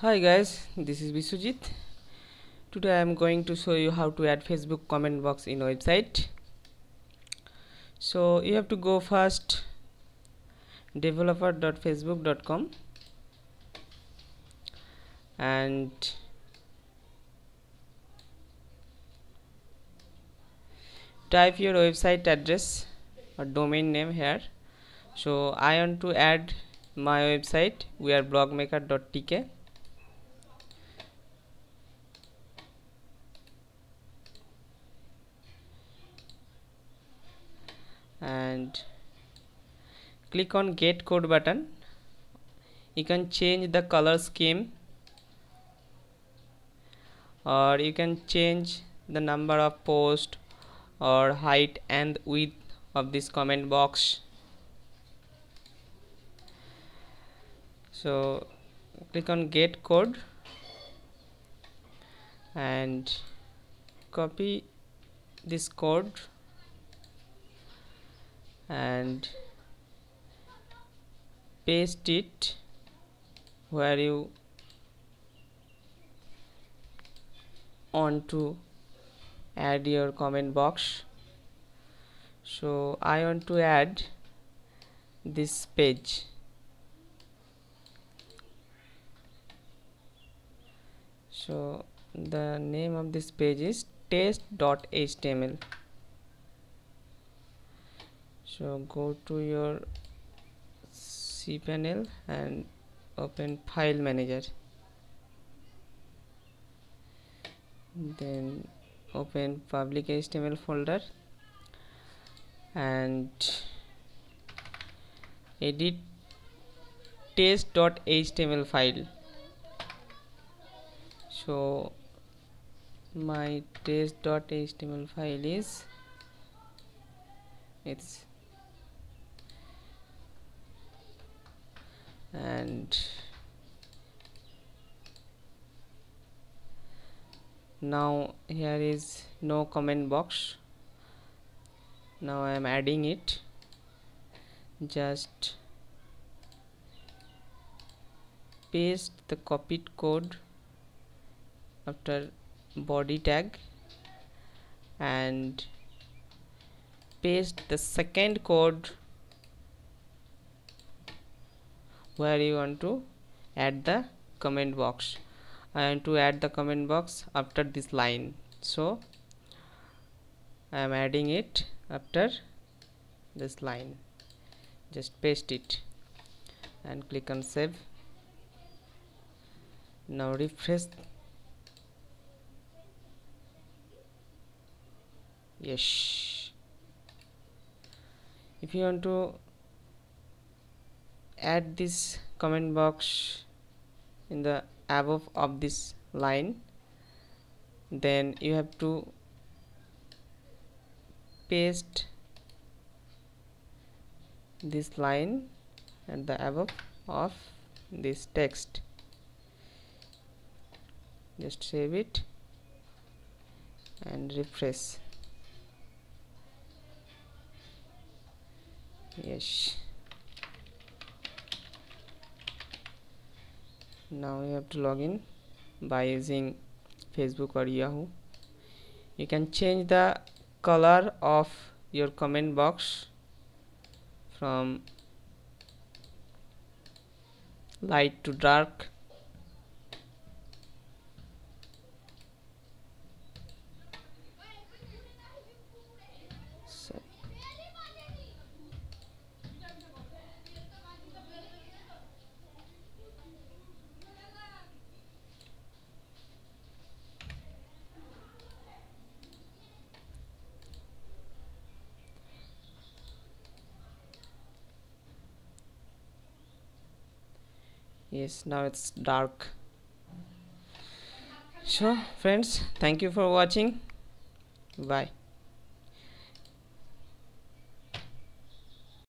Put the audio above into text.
Hi guys, this is Biswajit. Today I am going to show you how to add Facebook comment box in website. So you have to go first developer.facebook.com and type your website address or domain name here so I want to add my website we are blogmaker.tk and click on get code button. You can change the color scheme or you can change the number of post or height and width of this comment box. So click on get code and copy this code and paste it where you want to add your comment box. So I want to add this page. So the name of this page is test.html so go to your cpanel and open file manager. Then open public html folder and edit test.html file. So my test.html file is it's and now here is no comment box. Now I am adding it. Just paste the copied code after body tag and paste the second code where you want to add the comment box. I want to add the comment box after this line. So I am adding it after this line. Just paste it and click on save. Now refresh. Yes. If you want to add this comment box in the above of this line. Then you have to paste this line at the above of this text. Just save it and refresh. Yes now you have to log in by using Facebook or Yahoo. You can change the color of your comment box from light to dark yes now it's dark. So friends thank you for watching. Bye